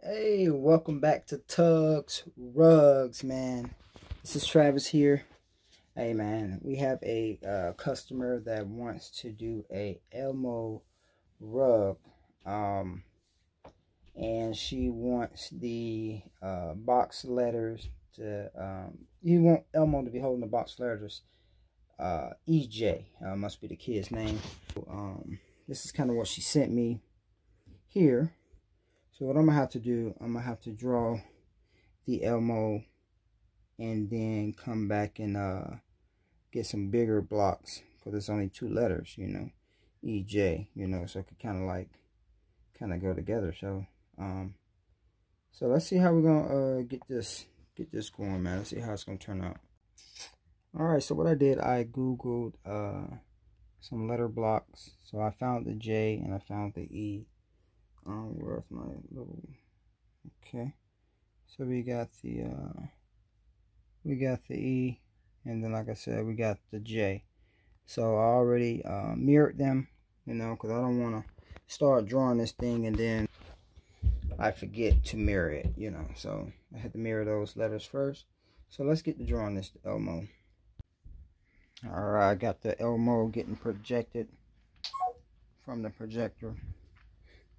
Hey, welcome back to Tugs Rugs, man. This is Travis here. Hey, man, we have a uh, customer that wants to do a Elmo rug. Um, and she wants the uh, box letters to, um, you want Elmo to be holding the box letters. Uh, EJ uh, must be the kid's name. Um, this is kind of what she sent me here. So what I'm going to have to do, I'm going to have to draw the Elmo and then come back and uh, get some bigger blocks because it's only two letters, you know, EJ, you know, so it could kind of like, kind of go together. So, um, so let's see how we're going to uh, get this, get this going, man. Let's see how it's going to turn out. All right, so what I did, I Googled uh, some letter blocks. So I found the J and I found the E um where's my little okay. So we got the uh we got the e and then like i said we got the j. So i already uh mirrored them you know because i don't want to start drawing this thing and then i forget to mirror it you know. So i had to mirror those letters first. So let's get to drawing this elmo. All right i got the elmo getting projected from the projector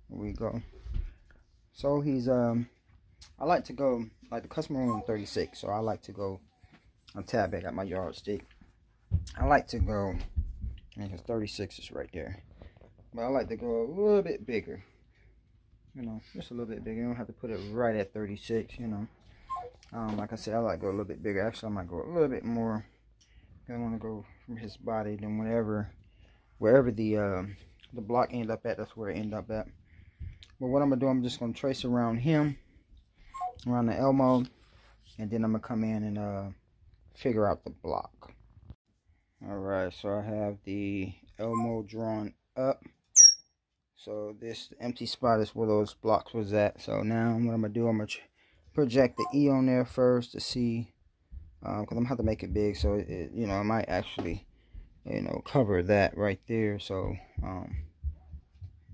we go. So he's um I like to go like the customer room 36, so I like to go on tab back at my yardstick. I like to go and his 36 is right there. But I like to go a little bit bigger. You know, just a little bit bigger. You don't have to put it right at 36, you know. Um, like I said, I like to go a little bit bigger. Actually, I might go a little bit more. I want to go from his body, then whatever, wherever the uh, the block end up at, that's where it end up at. But what I'm going to do, I'm just going to trace around him, around the Elmo, and then I'm going to come in and uh, figure out the block. Alright, so I have the Elmo drawn up. So this empty spot is where those blocks was at. So now what I'm going to do, I'm going to project the E on there first to see, because um, I'm going to have to make it big. So, it, you know, I might actually, you know, cover that right there. So, um,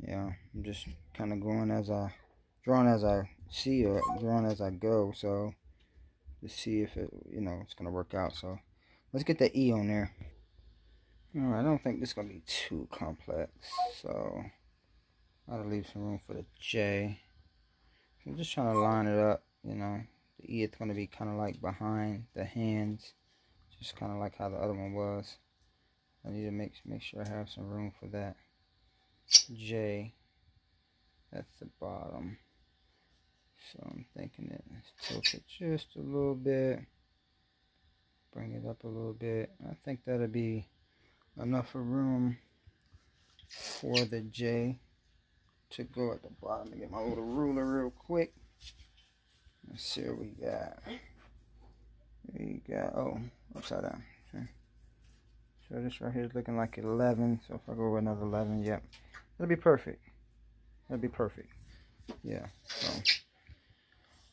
yeah i'm just kind of going as i drawing as i see it, drawing as i go so to see if it you know it's gonna work out so let's get the e on there. All right i don't think this is gonna be too complex so i'll leave some room for the j. So i'm just trying to line it up you know the e is going to be kind of like behind the hands just kind of like how the other one was. I need to make make sure i have some room for that J. That's the bottom. So I'm thinking it tilt it just a little bit. Bring it up a little bit. I think that'll be enough room for the J to go at the bottom. Let get my little ruler real quick. Let's see what we got. We got, oh, upside down. So this right here is looking like 11. So if I go with another 11, yep. That'll be perfect. That'll be perfect. Yeah. So.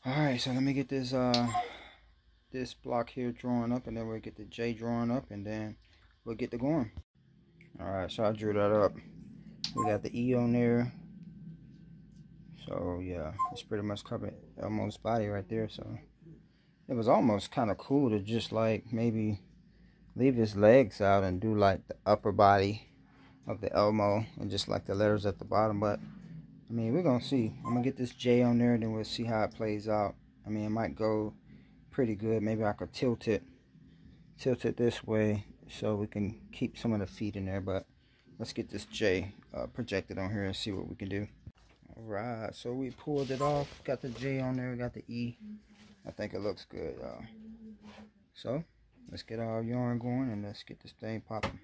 Alright, so let me get this uh this block here drawn up and then we'll get the J drawn up and then we'll get the going. Alright, so I drew that up. We got the E on there. So yeah, it's pretty much covered Elmo's body right there. So it was almost kind of cool to just like maybe leave his legs out and do like the upper body of the Elmo and just like the letters at the bottom. But, I mean, we're to see. I'm to get this J on there and then we'll see how it plays out. I mean, it might go pretty good. Maybe I could tilt it, tilt it this way so we can keep some of the feet in there. But let's get this J uh, projected on here and see what we can do. Alright, so we pulled it off. Got the J on there, got the E. I think it looks good, y'all. So, let's get our yarn going and let's get this thing popping.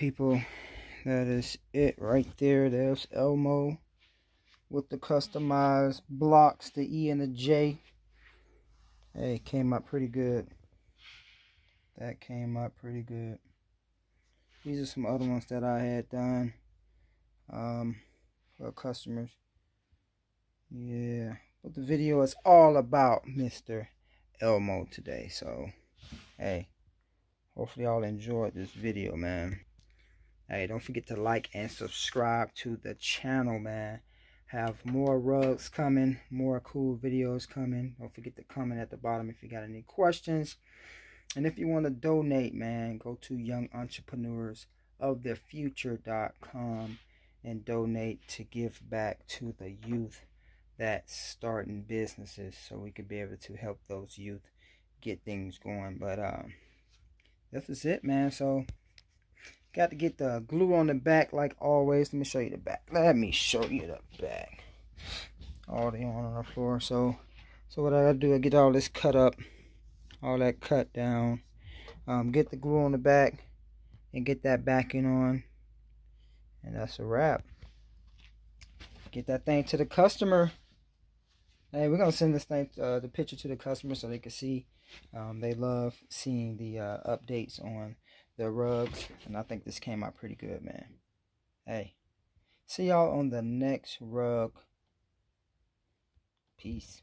People, that is it right there. There's Elmo with the customized blocks, the E and the J. Hey, came out pretty good. That came out pretty good. These are some other ones that I had done um, for customers. Yeah, but the video is all about Mr. Elmo today. So, hey, hopefully y'all enjoyed this video, man. Hey, don't forget to like and subscribe to the channel, man. Have more rugs coming, more cool videos coming. Don't forget to comment at the bottom if you got any questions. And if you want to donate, man, go to Young Entrepreneurs of the Future.com and donate to give back to the youth that's starting businesses so we could be able to help those youth get things going. But um, this is it, man. So got to get the glue on the back like always. Let me show you the back. Let me show you the back. All the on the floor. So so what I gotta do, I get all this cut up, all that cut down. Um, get the glue on the back and get that backing on. And that's a wrap. Get that thing to the customer. Hey, we're gonna send this thing, uh, the picture to the customer so they can see. Um, they love seeing the uh, updates on the rugs, and I think this came out pretty good, man. Hey, see y'all on the next rug. Peace.